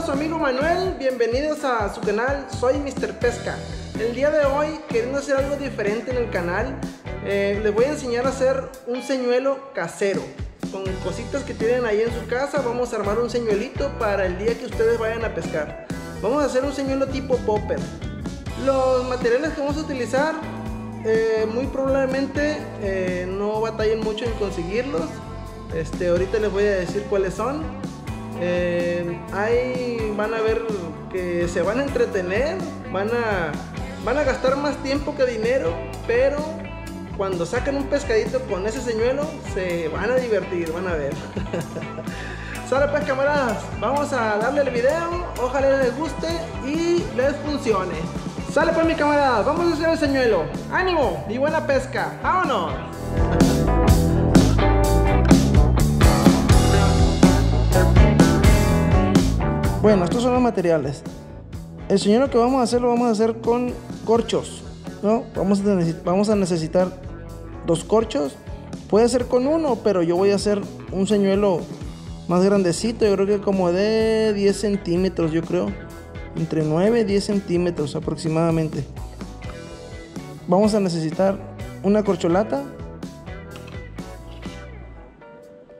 saluda su amigo Manuel, bienvenidos a su canal Soy Mr. Pesca. El día de hoy, queriendo hacer algo diferente en el canal, eh, les voy a enseñar a hacer un señuelo casero. Con cositas que tienen ahí en su casa, vamos a armar un señuelito para el día que ustedes vayan a pescar. Vamos a hacer un señuelo tipo popper. Los materiales que vamos a utilizar, eh, muy probablemente eh, no batallen mucho en conseguirlos. Este, ahorita les voy a decir cuáles son. Eh, ahí van a ver que se van a entretener, van a, van a gastar más tiempo que dinero, pero cuando sacan un pescadito con ese señuelo, se van a divertir, van a ver. Sale pues camaradas, vamos a darle el video, ojalá les guste y les funcione. Sale pues mi camarada, vamos a hacer el señuelo. ¡Ánimo! Y buena pesca. ¡Vámonos! Bueno, estos son los materiales. El señuelo que vamos a hacer lo vamos a hacer con corchos. ¿no? Vamos, a vamos a necesitar dos corchos. Puede ser con uno, pero yo voy a hacer un señuelo más grandecito. Yo creo que como de 10 centímetros, yo creo entre 9 y 10 centímetros aproximadamente. Vamos a necesitar una corcholata,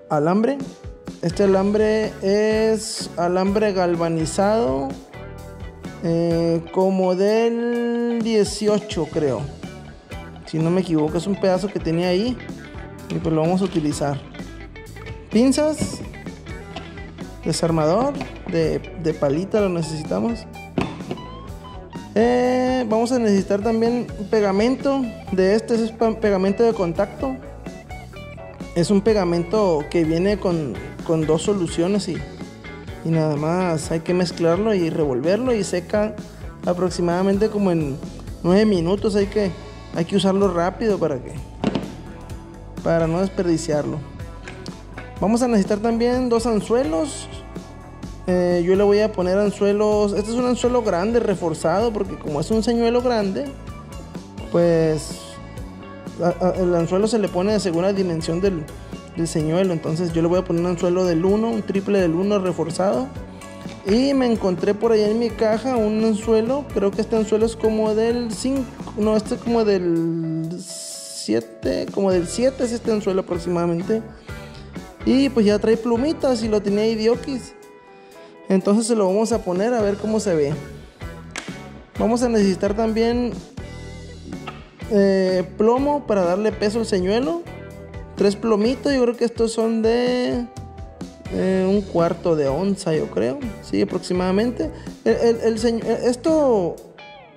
alambre. Este alambre es alambre galvanizado eh, como del 18 creo. Si no me equivoco, es un pedazo que tenía ahí y pues lo vamos a utilizar. Pinzas, desarmador de, palita lo necesitamos. Eh, vamos a necesitar también pegamento de este, es pegamento de contacto. Es un pegamento que viene con, dos soluciones y, y, nada más hay que mezclarlo y revolverlo y seca aproximadamente como en 9 minutos. Hay que, hay que usarlo rápido para que para no desperdiciarlo. Vamos a necesitar también dos anzuelos eh, yo le voy a poner anzuelos. Este es un anzuelo grande, reforzado, porque como es un señuelo grande, pues el anzuelo se le pone según la dimensión del, señuelo. Entonces yo le voy a poner un anzuelo del 1, un triple del 1 reforzado. Y me encontré por allá en mi caja un anzuelo. Creo que este anzuelo es como del 5. No, este es como del 7. Como del 7 es este anzuelo aproximadamente. Y pues ya trae plumitas y lo tenía idioquis. Entonces se lo vamos a poner a ver cómo se ve. Vamos a necesitar también eh, plomo para darle peso al señuelo. Tres plomitos, yo creo que estos son de eh, un cuarto de onza, yo creo. Sí, aproximadamente. El, esto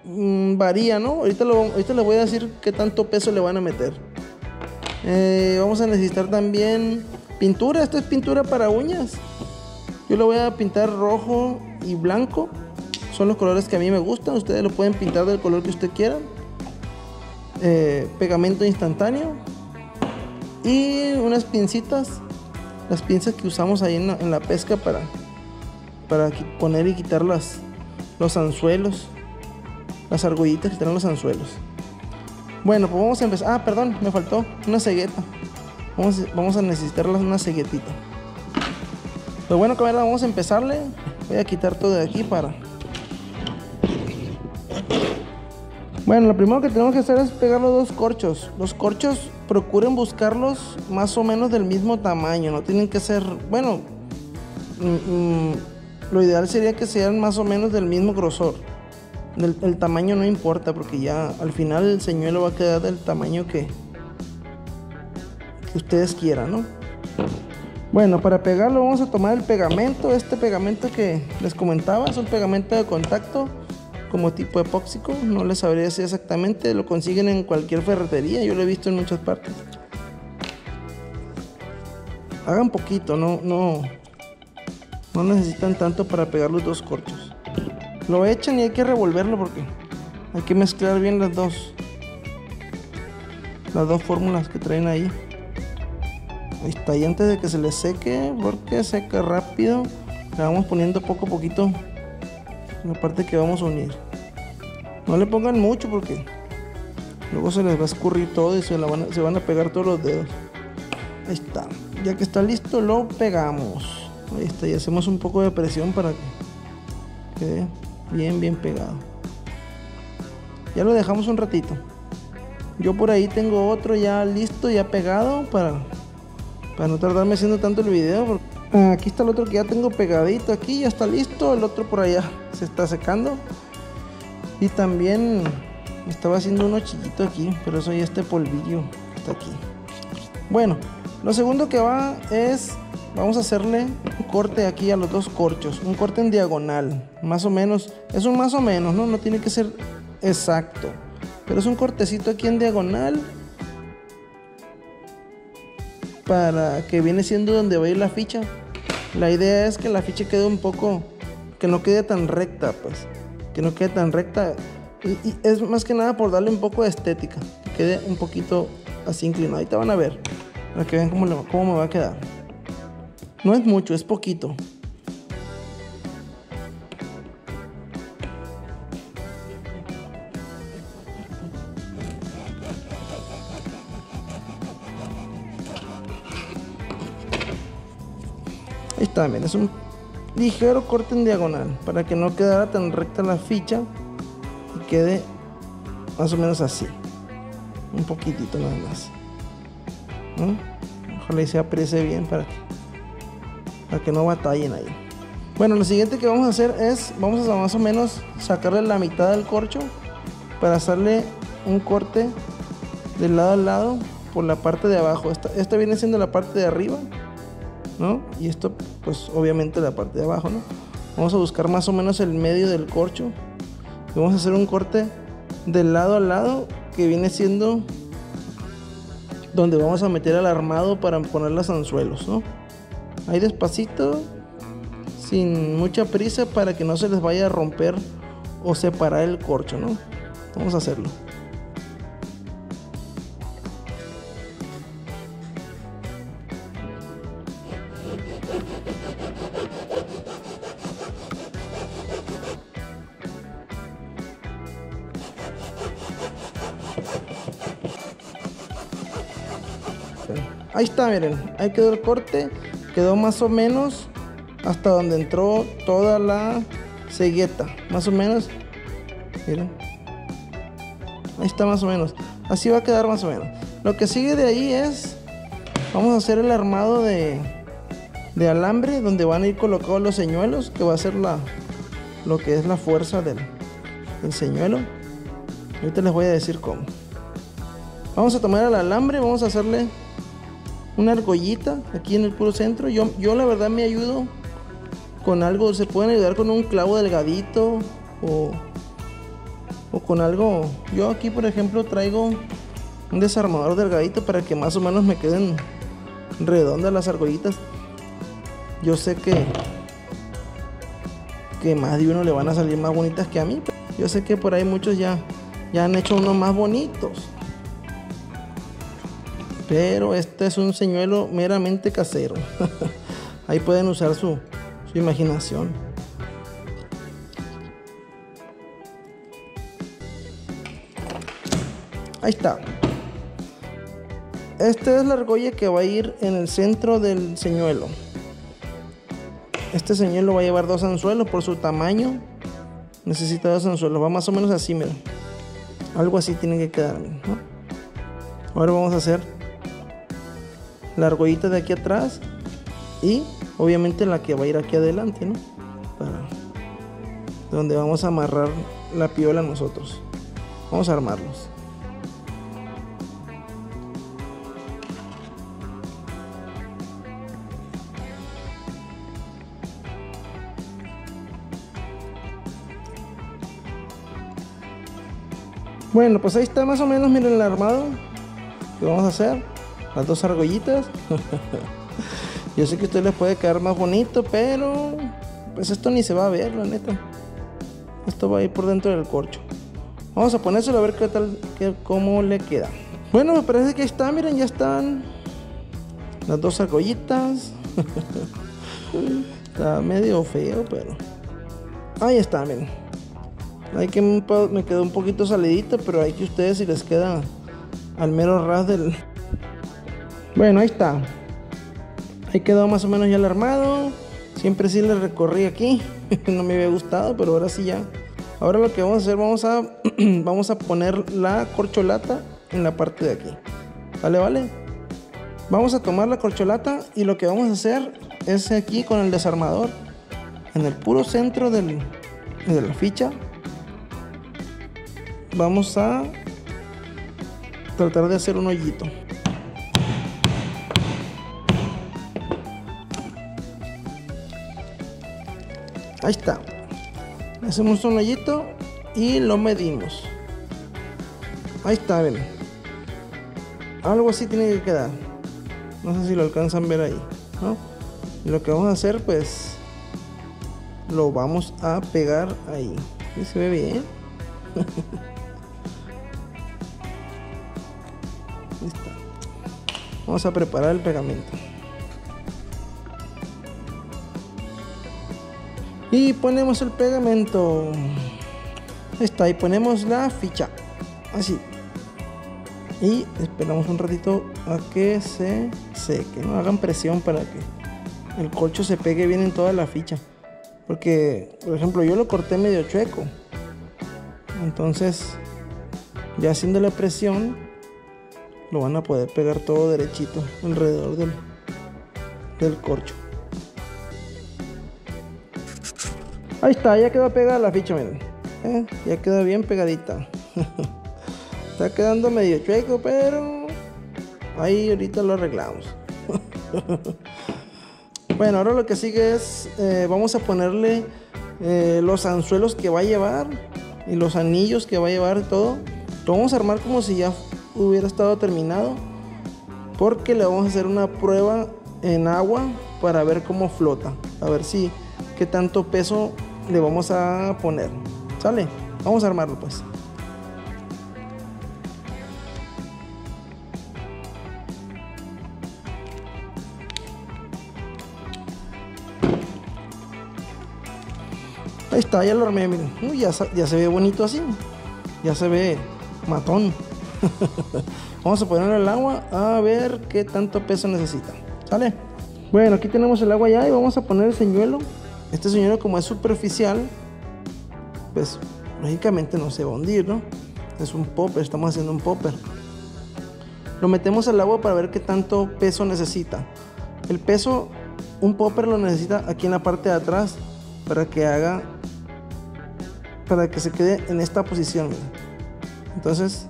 mm, varía, ¿no? Ahorita, lo, ahorita les voy a decir qué tanto peso le van a meter. Eh, vamos a necesitar también pintura. Esto es pintura para uñas. Yo lo voy a pintar rojo y blanco. Son los colores que a mí me gustan. Ustedes lo pueden pintar del color que usted quiera. Eh, pegamento instantáneo. Y unas pincitas. Las pinzas que usamos ahí en la, pesca para, para poner y quitar las, los anzuelos. Las argollitas que tienen los anzuelos. Bueno, pues vamos a empezar. Ah, perdón, me faltó una cegueta. Vamos, vamos a necesitar una ceguetita. Pues bueno, camarada, vamos a empezarle. Voy a quitar todo de aquí para... Bueno, lo primero que tenemos que hacer es pegar los dos corchos. Los corchos procuren buscarlos más o menos del mismo tamaño. No tienen que ser... Bueno, mm, mm, lo ideal sería que sean más o menos del mismo grosor. el tamaño no importa porque ya al final el señuelo va a quedar del tamaño que, que ustedes quieran, ¿no? Bueno, para pegarlo vamos a tomar el pegamento, este pegamento que les comentaba, es un pegamento de contacto como tipo epóxico, no les sabría decir exactamente, lo consiguen en cualquier ferretería, yo lo he visto en muchas partes. Hagan poquito, no, no, no necesitan tanto para pegar los dos corchos. Lo echan y hay que revolverlo porque hay que mezclar bien las dos, las dos fórmulas que traen ahí. Ahí está, y antes de que se le seque, porque seca rápido, le vamos poniendo poco a poquito la parte que vamos a unir. No le pongan mucho porque luego se les va a escurrir todo y se, van, se van a pegar todos los dedos. Ahí está. Ya que está listo, lo pegamos. Ahí está, y hacemos un poco de presión para que quede bien, bien pegado. Ya lo dejamos un ratito. Yo por ahí tengo otro ya listo, ya pegado para, para no tardarme haciendo tanto el video. Aquí está el otro que ya tengo pegadito aquí, ya está listo. El otro por allá se está secando. Y también estaba haciendo uno chiquito aquí, pero eso ya este polvillo está aquí. Bueno, lo segundo que va es, vamos a hacerle un corte aquí a los dos corchos. Un corte en diagonal, más o menos. Es un más o menos, ¿no? No tiene que ser exacto. Pero es un cortecito aquí en diagonal para que viene siendo donde va a ir la ficha. La idea es que la ficha quede un poco, que no quede tan recta, pues. Que no quede tan recta. Y, es más que nada por darle un poco de estética. Que quede un poquito así inclinado. Te van a ver. Para que vean cómo, cómo me va a quedar. No es mucho, es poquito. Miren, es un ligero corte en diagonal para que no quedara tan recta la ficha y quede más o menos así. Un poquitito nada más. Ojalá y se apriese bien para que, no batallen ahí. Bueno, lo siguiente que vamos a hacer es, vamos a más o menos sacarle la mitad del corcho para hacerle un corte de lado a lado por la parte de abajo. Esta viene siendo la parte de arriba ¿no? Y esto, pues obviamente la parte de abajo, ¿no? Vamos a buscar más o menos el medio del corcho. Y vamos a hacer un corte de lado a lado que viene siendo donde vamos a meter al armado para poner los anzuelos, ¿no? Ahí despacito, sin mucha prisa para que no se les vaya a romper o separar el corcho, ¿no? Vamos a hacerlo. Ahí está, miren. Ahí quedó el corte. Quedó más o menos hasta donde entró toda la cegueta. Más o menos. Miren. Ahí está más o menos. Así va a quedar más o menos. Lo que sigue de ahí es... Vamos a hacer el armado de, alambre donde van a ir colocados los señuelos. Que va a ser la, lo que es la fuerza del, del señuelo. Ahorita les voy a decir cómo. Vamos a tomar el alambre. Vamos a hacerle una argollita aquí en el puro centro. Yo, yo la verdad me ayudo con algo, se pueden ayudar con un clavo delgadito o, o con algo. Yo aquí por ejemplo traigo un desarmador delgadito para que más o menos me queden redondas las argollitas. Yo sé que que más de uno le van a salir más bonitas que a mí. yo sé que por ahí muchos ya, ya han hecho unos más bonitos. Pero este es un señuelo meramente casero. Ahí pueden usar su, imaginación. Ahí está. Esta es la argolla que va a ir en el centro del señuelo. Este señuelo va a llevar dos anzuelos por su tamaño. Necesita dos anzuelos. Va más o menos así, mira. Algo así tiene que quedar. Ahora vamos a hacer la argollita de aquí atrás y obviamente la que va a ir aquí adelante, ¿no? Para donde vamos a amarrar la piola nosotros. Vamos a armarlos. Bueno, pues ahí está más o menos, miren el armado que vamos a hacer las dos argollitas. Yo sé que a ustedes les puede quedar más bonito, pero pues esto ni se va a ver, la neta. Esto va a ir por dentro del corcho. Vamos a ponérselo a ver qué tal, qué, cómo le queda. Bueno, me parece que ahí está, miren, ya están las dos argollitas. está medio feo, pero ahí está, miren. Hay que me quedó un poquito salidito, pero hay que ustedes si les queda al mero ras del, bueno, ahí está. Ahí quedó más o menos ya el armado. Siempre sí le recorrí aquí, no me había gustado, pero ahora sí ya. Ahora lo que vamos a hacer, vamos a, vamos a poner la corcholata en la parte de aquí. ¿Vale, vale? Vamos a tomar la corcholata y lo que vamos a hacer es aquí con el desarmador, en el puro centro del, de la ficha, vamos a tratar de hacer un hoyito. Ahí está. Hacemos un hoyito y lo medimos. Ahí está, ven. Algo así tiene que quedar. No sé si lo alcanzan a ver ahí, ¿no? Y lo que vamos a hacer, pues, lo vamos a pegar ahí. ¿Sí se ve bien? Vamos a preparar el pegamento. Y ponemos el pegamento. Está, y ponemos la ficha. Así. Y esperamos un ratito a que se seque. No hagan presión para que el colcho se pegue bien en toda la ficha. Porque, por ejemplo, yo lo corté medio chueco. Entonces, ya haciendo la presión, lo van a poder pegar todo derechito alrededor del, del corcho. Ahí está, ya quedó pegada la ficha, miren. ¿Eh? Ya quedó bien pegadita. está quedando medio chueco, pero ahí ahorita lo arreglamos. bueno, ahora lo que sigue es, eh, vamos a ponerle eh, los anzuelos que va a llevar y los anillos que va a llevar todo. Lo vamos a armar como si ya hubiera estado terminado porque le vamos a hacer una prueba en agua para ver cómo flota a ver si qué tanto peso le vamos a poner sale vamos a armarlo pues Ahí está, ya lo armé, miren. ya, ya se ve bonito así. Ya se ve matón. Vamos a ponerlo el agua a ver qué tanto peso necesita. ¿Sale? Bueno, aquí tenemos el agua ya y vamos a poner el señuelo. Este señuelo como es superficial, pues lógicamente no se va a hundir, ¿no? Es un popper, estamos haciendo un popper. Lo metemos al agua para ver qué tanto peso necesita. El peso, un popper lo necesita aquí en la parte de atrás para que haga, para que se quede en esta posición. Entonces,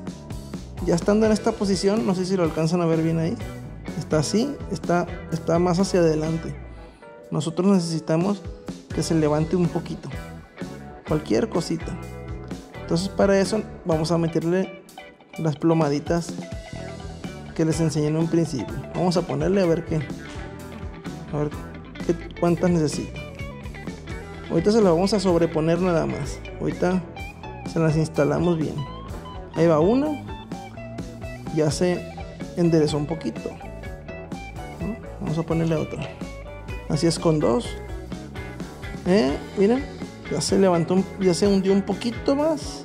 ya estando en esta posición, no sé si lo alcanzan a ver bien ahí. Está así, está, está más hacia adelante. Nosotros necesitamos que se levante un poquito. Cualquier cosita. Entonces para eso vamos a meterle las plomaditas que les enseñé en un principio. Vamos a ponerle a ver qué. A ver qué, cuántas necesita. Ahorita se las vamos a sobreponer nada más. Ahorita se las instalamos bien. Ahí va una. Ya se enderezó un poquito. Vamos a ponerle otra. Así es con dos. ¿Eh? Miren, ya se levantó, ya se hundió un poquito más.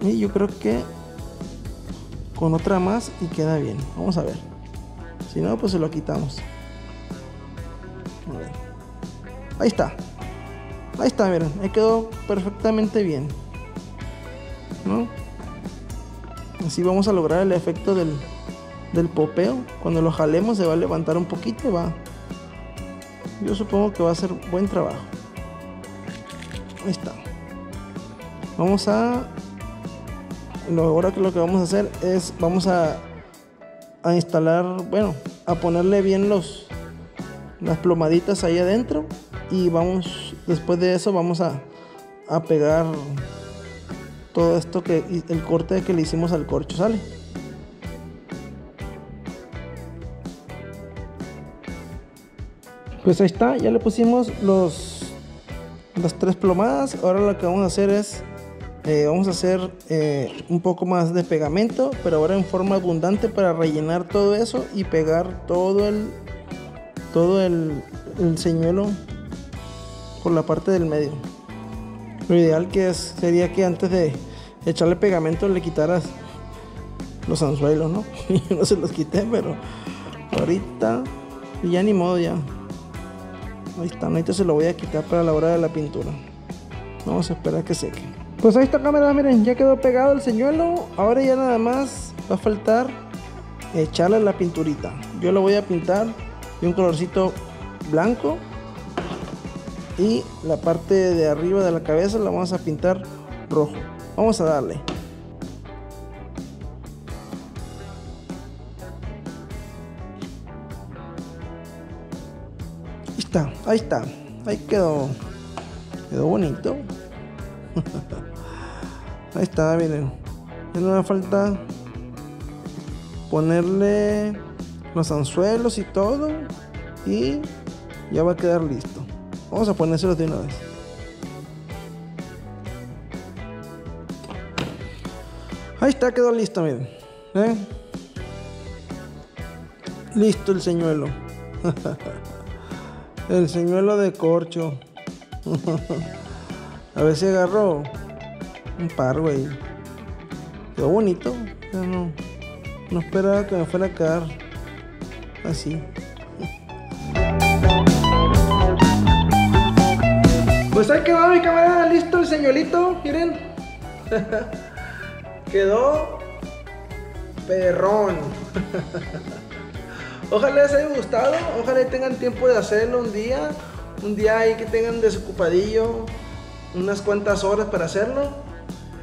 Y yo creo que con otra más y queda bien. Vamos a ver. Si no, pues se lo quitamos. Ahí está. Ahí está, miren. Ahí quedó perfectamente bien. ¿no? Así vamos a lograr el efecto del, del popeo. Cuando lo jalemos se va a levantar un poquito va. Yo supongo que va a ser buen trabajo. Ahí está. Vamos a. Ahora que lo que vamos a hacer es. Vamos a. A instalar. Bueno, a ponerle bien los. Las plomaditas ahí adentro. Y vamos. Después de eso vamos a. A pegar todo esto que el corte que le hicimos al corcho, ¿sale? Pues ahí está, ya le pusimos los las tres plomadas. Ahora lo que vamos a hacer es eh, vamos a hacer eh, un poco más de pegamento, pero ahora en forma abundante para rellenar todo eso y pegar todo el todo el, el señuelo por la parte del medio. Lo ideal que es, sería que antes de echarle pegamento le quitaras los anzuelos, ¿no? Yo no se los quité, pero ahorita ya ni modo ya. Ahí está, se lo voy a quitar para la hora de la pintura. Vamos a esperar que seque. Pues ahí está cámara, miren, ya quedó pegado el señuelo. Ahora ya nada más va a faltar echarle la pinturita. Yo lo voy a pintar de un colorcito blanco. Y la parte de arriba de la cabeza la vamos a pintar rojo. Vamos a darle. Está, ahí está. Ahí quedó. Quedó bonito. ahí está, miren. Ya no me falta ponerle los anzuelos y todo. Y ya va a quedar listo. Vamos a ponérselos de una vez. Ahí está, quedó listo, miren. ¿Eh? Listo el señuelo. el señuelo de corcho. a ver si agarro un par, güey. Quedó bonito. no, no esperaba que me fuera a quedar así. Pues ahí quedó mi camarada, listo el señuelito, miren. quedó perrón. ojalá les haya gustado, ojalá tengan tiempo de hacerlo un día, un día ahí que tengan desocupadillo, unas cuantas horas para hacerlo.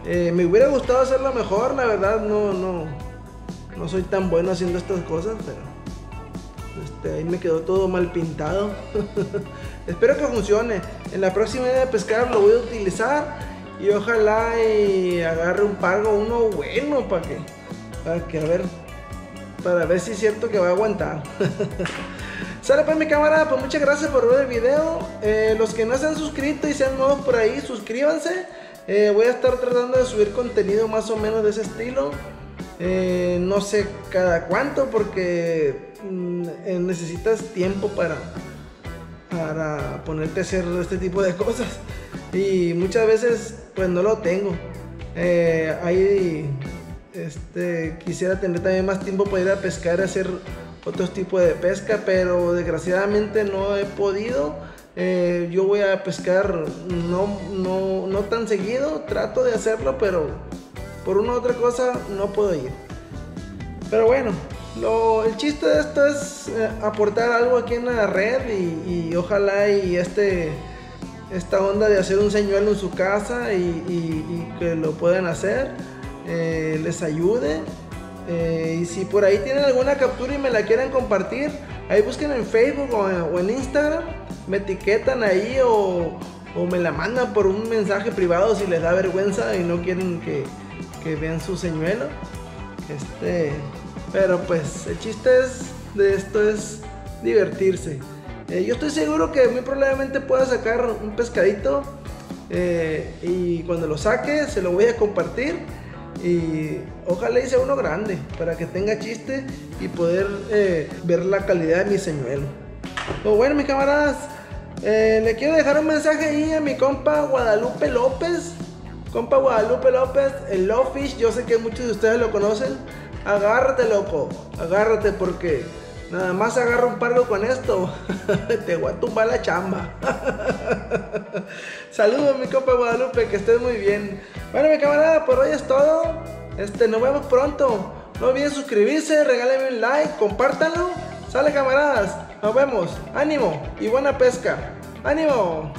Eh, me hubiera gustado hacerlo mejor, la verdad no, no, no soy tan bueno haciendo estas cosas, pero este, ahí me quedó todo mal pintado. Espero que funcione. En la próxima idea de pescar lo voy a utilizar y ojalá agarre un pago uno bueno para que, para que a ver, para ver si es cierto que va a aguantar. Sale pues mi cámara, pues muchas gracias por ver el video. Eh, los que no se han suscrito y sean nuevos por ahí, suscríbanse. Eh, voy a estar tratando de subir contenido más o menos de ese estilo. Eh, no sé cada cuánto porque mm, necesitas tiempo para, para ponerte a hacer este tipo de cosas. Y muchas veces pues no lo tengo. Ahí este, quisiera tener también más tiempo para ir a pescar y hacer otros tipos de pesca, pero desgraciadamente no he podido. Eh, yo voy a pescar no, no, no tan seguido, trato de hacerlo, pero por una u otra cosa no puedo ir. Pero bueno, lo, el chiste de esto es eh, aportar algo aquí en la red y, ojalá y este esta onda de hacer un señuelo en su casa y, que lo puedan hacer eh, les ayude. Eh, y si por ahí tienen alguna captura y me la quieren compartir, ahí busquen en Facebook o en, Instagram, me etiquetan ahí o, o, me la mandan por un mensaje privado si les da vergüenza y no quieren que, que vean su señuelo. Este, pero pues el chiste es, de esto es divertirse. Eh, yo estoy seguro que muy probablemente pueda sacar un pescadito y cuando lo saque se lo voy a compartir y ojalá hice uno grande para que tenga chiste y poder eh, ver la calidad de mi señuelo. Pues bueno, mis camaradas, le quiero dejar un mensaje ahí a mi compa Guadalupe López. Compa Guadalupe López, el Lowfish, yo sé que muchos de ustedes lo conocen. Agárrate, loco, agárrate porque Nada más agarra un palo con esto. Te voy a tumbar la chamba. Saludos, mi compa Guadalupe, que estés muy bien. Bueno, mi camarada, por hoy es todo. Este, nos vemos pronto. No olviden suscribirse, regálenme un like, compártanlo. Sale, camaradas. Nos vemos. Ánimo y buena pesca. Ánimo.